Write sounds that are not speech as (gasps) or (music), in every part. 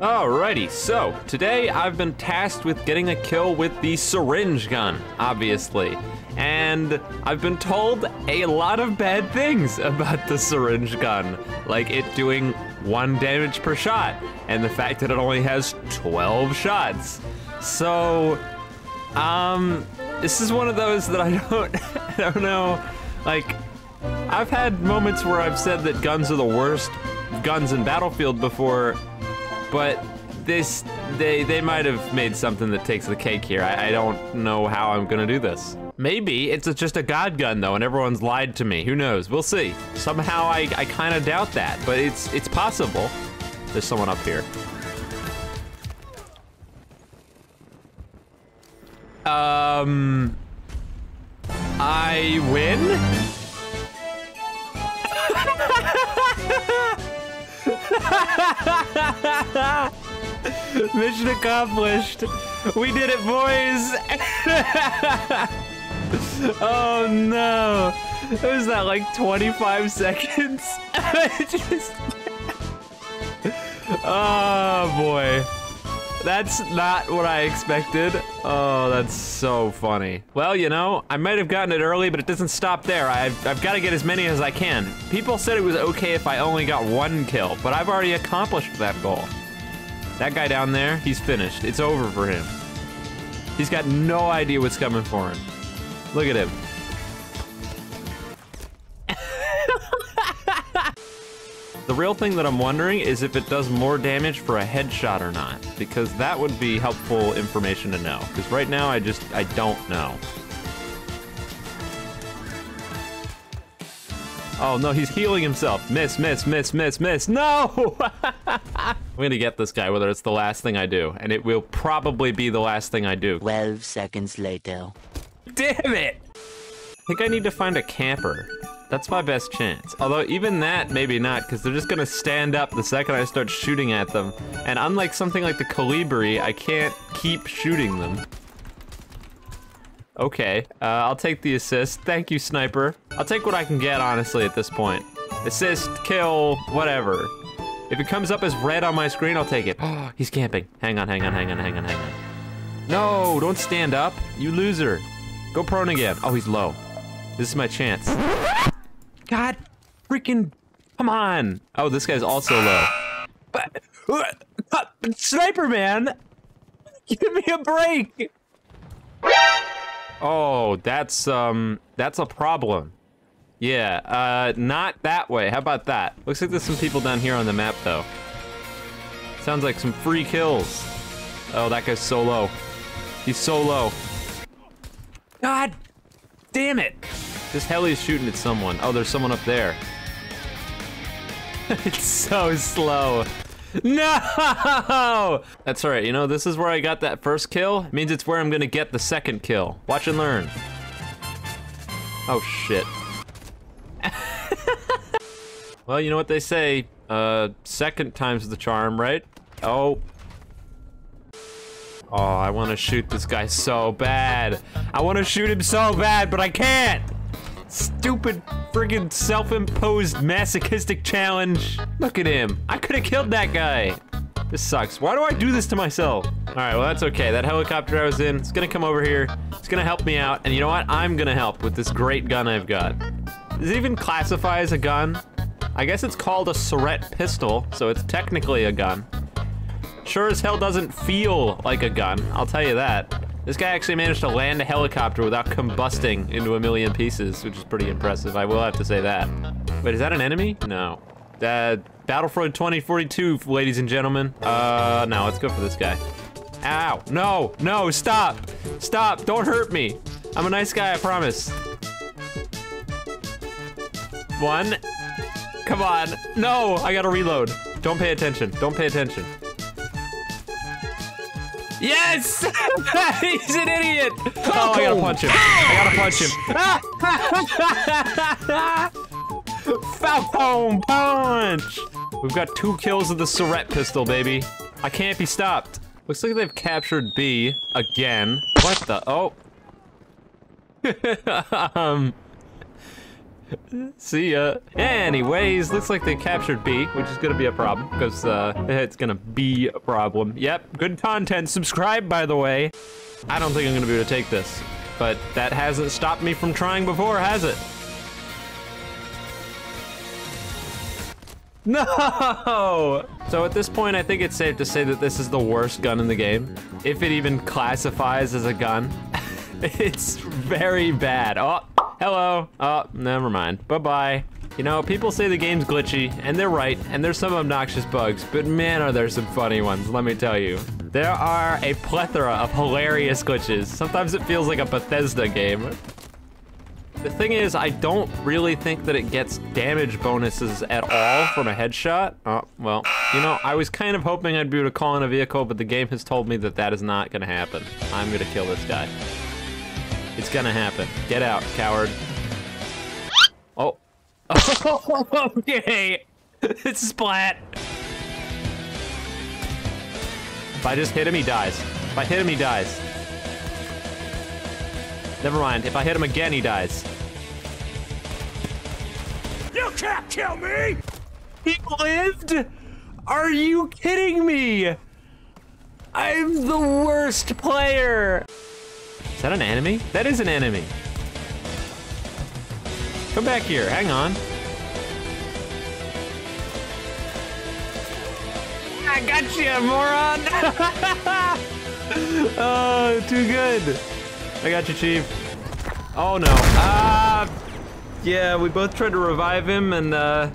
Alrighty, so today I've been tasked with getting a kill with the syringe gun, obviously. And I've been told a lot of bad things (laughs) about the syringe gun, like it doing one damage per shot, and the fact that it only has 12 shots. So, um, this is one of those that I (laughs) don't, I don't know, like, I've had moments where I've said that guns are the worst guns in Battlefield before, but this, they, they might have made something that takes the cake here. I, I don't know how I'm gonna do this. Maybe it's just a god gun though, and everyone's lied to me. Who knows? We'll see. Somehow I, I kind of doubt that, but it's it's possible. There's someone up here. Um, I win. Mission accomplished. We did it, boys. (laughs) oh no. Was that like 25 seconds? (laughs) Just... (laughs) oh boy. That's not what I expected. Oh, that's so funny. Well, you know, I might have gotten it early, but it doesn't stop there. I've, I've got to get as many as I can. People said it was okay if I only got one kill, but I've already accomplished that goal. That guy down there, he's finished. It's over for him. He's got no idea what's coming for him. Look at him. The real thing that I'm wondering is if it does more damage for a headshot or not, because that would be helpful information to know. Because right now, I just, I don't know. Oh no, he's healing himself. Miss, miss, miss, miss, miss. No! (laughs) I'm gonna get this guy whether it's the last thing I do. And it will probably be the last thing I do. 12 seconds later. Damn it! I think I need to find a camper. That's my best chance. Although even that, maybe not, because they're just gonna stand up the second I start shooting at them. And unlike something like the Kolibri, I can't keep shooting them. Okay, uh, I'll take the assist. Thank you, sniper. I'll take what I can get, honestly, at this point. Assist, kill, whatever. If it comes up as red on my screen, I'll take it. Oh, (gasps) he's camping. Hang on, hang on, hang on, hang on, hang on. No, don't stand up, you loser. Go prone again. Oh, he's low. This is my chance. God freaking, come on. Oh, this guy's also low. But, uh, sniper man, (laughs) give me a break. Oh, that's, um, that's a problem. Yeah, uh, not that way. How about that? Looks like there's some people down here on the map, though. Sounds like some free kills. Oh, that guy's so low. He's so low. God damn it! This heli is shooting at someone. Oh, there's someone up there. (laughs) it's so slow. No! That's all right, you know, this is where I got that first kill. It means it's where I'm gonna get the second kill. Watch and learn. Oh, shit. (laughs) well, you know what they say. Uh, second time's the charm, right? Oh. Oh, I want to shoot this guy so bad. I want to shoot him so bad, but I can't! Stupid friggin' self-imposed masochistic challenge. Look at him. I could have killed that guy. This sucks. Why do I do this to myself? All right, well, that's okay. That helicopter I was in, it's gonna come over here. It's gonna help me out. And you know what? I'm gonna help with this great gun I've got. Does it even classify as a gun? I guess it's called a Syrit pistol, so it's technically a gun. Sure as hell doesn't feel like a gun, I'll tell you that. This guy actually managed to land a helicopter without combusting into a million pieces, which is pretty impressive. I will have to say that. Wait, is that an enemy? No. Uh, Battlefront 2042, ladies and gentlemen. Uh, no, let's go for this guy. Ow, no, no, stop. Stop, don't hurt me. I'm a nice guy, I promise. One. Come on. No, I gotta reload. Don't pay attention, don't pay attention. Yes! (laughs) He's an idiot! Oh, I gotta punch him. I gotta punch him. (laughs) Falcon punch! We've got two kills of the Syrit pistol, baby. I can't be stopped. Looks like they've captured B again. What the? Oh. (laughs) um. (laughs) See ya. Anyways, looks like they captured B, which is gonna be a problem, because uh, it's gonna be a problem. Yep, good content. Subscribe, by the way. I don't think I'm gonna be able to take this, but that hasn't stopped me from trying before, has it? (laughs) No! So at this point, I think it's safe to say that this is the worst gun in the game. If it even classifies as a gun. (laughs) it's very bad. Oh, hello. Oh, never mind. Bye-bye. You know, people say the game's glitchy, and they're right, and there's some obnoxious bugs, but man are there some funny ones, let me tell you. There are a plethora of hilarious glitches. Sometimes it feels like a Bethesda game. The thing is, I don't really think that it gets damage bonuses at all from a headshot. Oh, well, you know, I was kind of hoping I'd be able to call in a vehicle, but the game has told me that that is not gonna happen. I'm gonna kill this guy. It's gonna happen. Get out, coward. Oh. (laughs) okay. it's (laughs) splat. If I just hit him, he dies. If I hit him, he dies. Never mind. If I hit him again, he dies. You can't kill me! He lived? Are you kidding me? I'm the worst player. Is that an enemy? That is an enemy. Come back here. Hang on. I got you, moron. (laughs) oh, too good. I got you, Chief. Oh no. Ah. yeah, we both tried to revive him, and uh,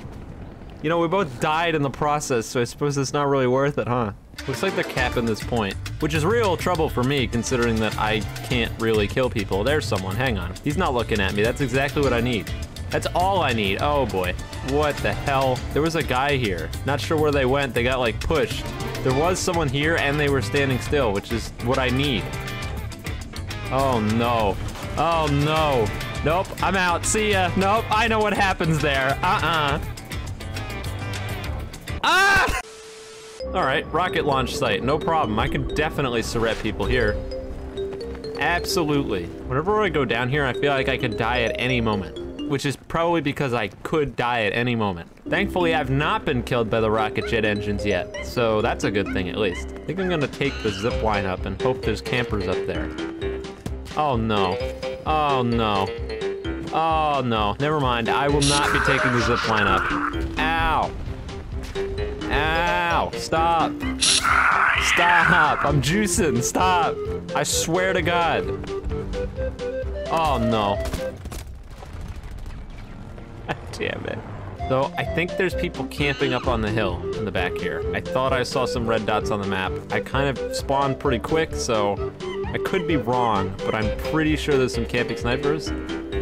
you know, we both died in the process. So I suppose it's not really worth it, huh? Looks like they're capping this point, which is real trouble for me considering that I can't really kill people. There's someone, hang on. He's not looking at me, that's exactly what I need. That's all I need, oh boy. What the hell? There was a guy here. Not sure where they went, they got like pushed. There was someone here and they were standing still, which is what I need. Oh no. Oh no. Nope, I'm out, see ya. Nope, I know what happens there. Uh-uh. All right, rocket launch site, no problem. I can definitely surret people here. Absolutely. Whenever I go down here, I feel like I could die at any moment, which is probably because I could die at any moment. Thankfully, I've not been killed by the rocket jet engines yet, so that's a good thing at least. I think I'm gonna take the zip line up and hope there's campers up there. Oh no. Oh no. Oh no. Never mind. I will not be taking the zip line up. Ow. Ow! Stop! Stop! I'm juicing! Stop! I swear to God! Oh no. (laughs) Damn it. So I think there's people camping up on the hill in the back here. I thought I saw some red dots on the map. I kind of spawned pretty quick, so I could be wrong, but I'm pretty sure there's some camping snipers.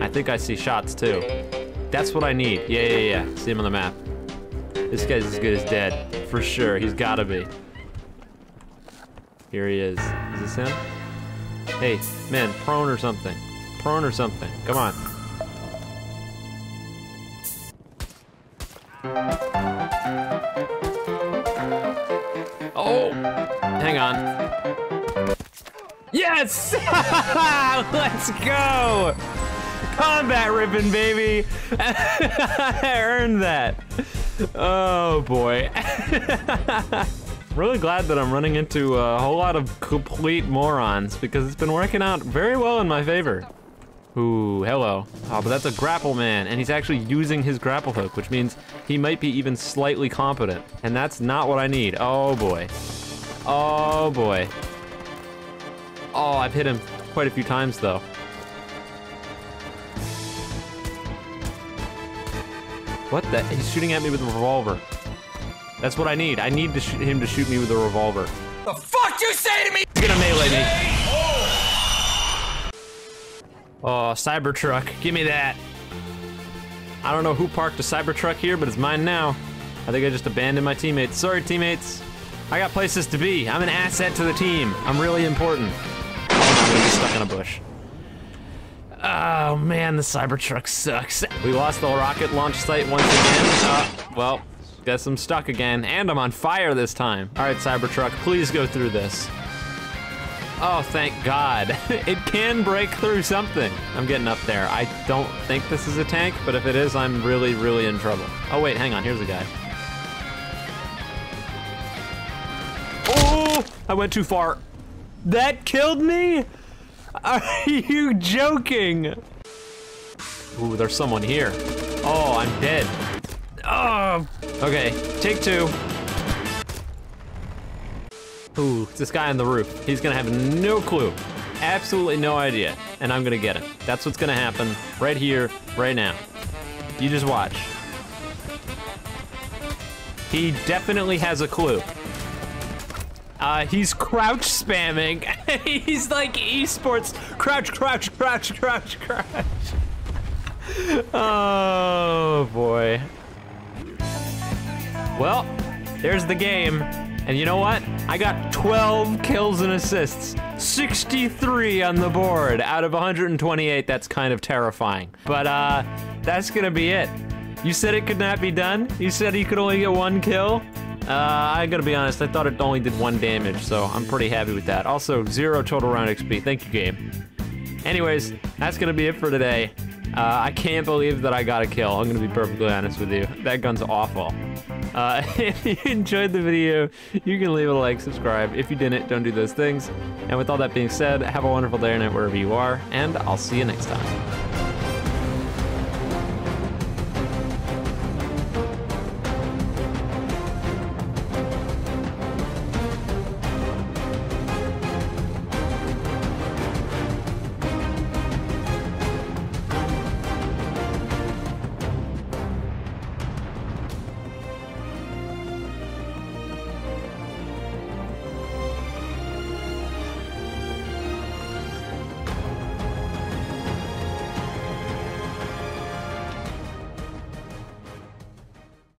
I think I see shots too. That's what I need. Yeah, yeah, yeah. See him on the map. This guy's as good as dead. For sure. He's gotta be. Here he is. Is this him? Hey, man, prone or something. Prone or something. Come on. Oh! Hang on. Yes! (laughs) Let's go! Combat ribbon, baby! (laughs) I earned that. Oh boy. (laughs) really glad that I'm running into a whole lot of complete morons because it's been working out very well in my favor. Ooh, hello. Oh, but that's a grapple man, and he's actually using his grapple hook, which means he might be even slightly competent. And that's not what I need. Oh boy. Oh boy. Oh, I've hit him quite a few times though. What the? He's shooting at me with a revolver. That's what I need. I need to him to shoot me with a revolver. The fuck you say to me? He's gonna melee me. Oh, Cybertruck. Give me that. I don't know who parked a Cybertruck here, but it's mine now. I think I just abandoned my teammates. Sorry, teammates. I got places to be. I'm an asset to the team. I'm really important. Oh, I'm gonna be stuck in a bush. Oh man, the Cybertruck sucks. We lost the rocket launch site once again. Uh, well, Guess I'm stuck again, and I'm on fire this time. All right, Cybertruck, please go through this. Oh, thank God. (laughs) it can break through something. I'm getting up there. I don't think this is a tank, but if it is, I'm really, really in trouble. Oh, wait, hang on. Here's a guy. Oh, I went too far. That killed me? Are you joking? Ooh, there's someone here. Oh, I'm dead. Oh, okay, take two. Ooh, it's this guy on the roof. He's gonna have no clue. Absolutely no idea. And I'm gonna get him. That's what's gonna happen right here, right now. You just watch. He definitely has a clue. Uh, he's crouch spamming. (laughs) he's like esports. Crouch, crouch, crouch, crouch, crouch. (laughs) oh boy. Well, there's the game. And you know what? I got 12 kills and assists. 63 on the board out of 128. That's kind of terrifying. But uh, that's gonna be it. You said it could not be done? You said you could only get one kill? Uh, I gotta be honest, I thought it only did one damage, so I'm pretty happy with that. Also, zero total round XP. Thank you, game. Anyways, that's gonna be it for today. Uh, I can't believe that I got a kill. I'm gonna be perfectly honest with you. That gun's awful. Uh, (laughs) if you enjoyed the video, you can leave a like, subscribe. If you didn't, don't do those things. And with all that being said, have a wonderful day or night wherever you are, and I'll see you next time.